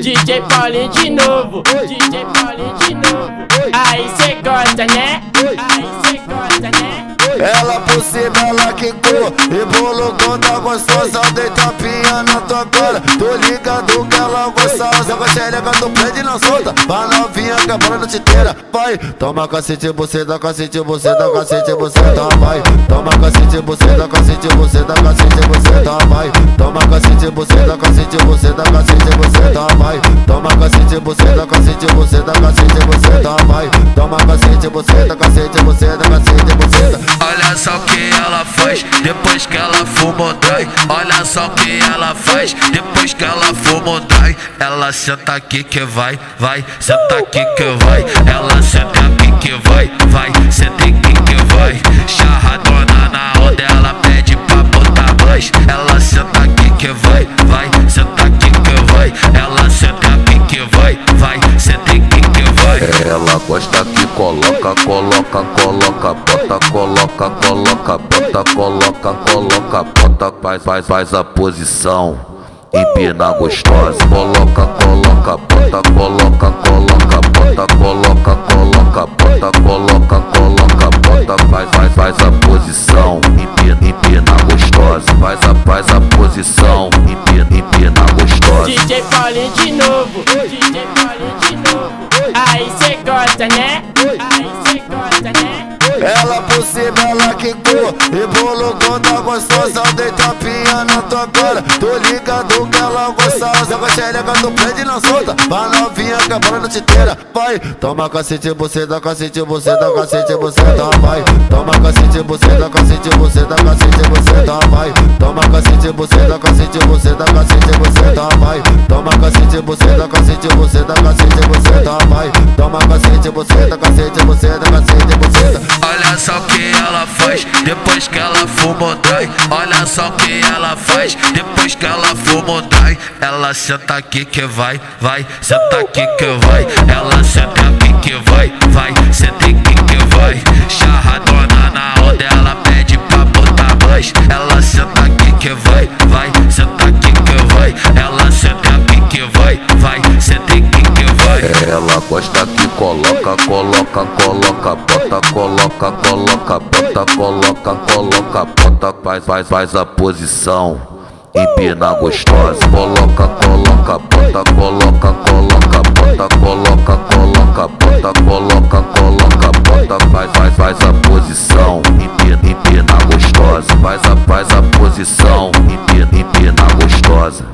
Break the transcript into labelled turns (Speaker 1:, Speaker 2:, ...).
Speaker 1: DJ Paulinho de novo, DJ Paulinho de novo. Aí cê gosta, né? Aí cê gosta, né?
Speaker 2: Ela por cima, ela quicou E bolo toda gostosa Deita pinha na tua cara. Tô ligado que ela gostosa Joga xereca do prédio e não solta. Pra novinha que a bola noite inteira Vai, toma cacete, você dá cacete Você dá cacete, você dá vai. Toma cacete, você dá vai Toma cacete, você dá cacete Você dá cacete, você dá vai Toma cacete, você dá cacete Você dá cacete, você dá
Speaker 3: Olha só o que ela faz depois que ela fumou dai. Olha só o que ela faz depois que ela fumou dai. Ela senta aqui que vai, vai, senta aqui que vai. Ela senta aqui que vai, vai, senta aqui que vai.
Speaker 4: Gosta que coloca, coloca, coloca, bota, coloca, coloca, bota, coloca, coloca, bota, faz, faz, faz a posição. Empina gostosa, coloca, coloca,
Speaker 1: gosta, né? Gosta, né?
Speaker 2: Ela por cima, ela quicou E bolo toda gostosa Deita pinha na tua cara Tô ligado que ela gostosa Joga xereca do prédio e não solta Pra novinha que a bola noite inteira Vai, toma cacete, você dá cacete Você dá cacete, você dá vai Toma cacete, você dá cacete Você dá cacete, você dá vai Toma cacete, você dá cacete Você dá cacete, você dá vai Toma cacete, você dá cacete Você dá cacete, você dá vai Toma cacete, você dá cacete Você dá cacete, você dá
Speaker 3: Olha só o que ela faz depois que ela fumou dai. Olha só o que ela faz depois que ela fumou dai. Ela senta aqui que vai, vai, senta aqui que vai. Ela senta aqui que vai, vai, senta aqui costa que coloca, coloca, coloca, bota, coloca, coloca, bota, coloca, coloca, bota, faz, faz, faz a posição.
Speaker 4: Empina gostosa, coloca, coloca, bota, coloca, coloca, bota, coloca, coloca, bota, coloca, coloca, bota, faz, faz, faz a posição. Empina, empina gostosa, faz a, faz a posição. Empina, empina gostosa.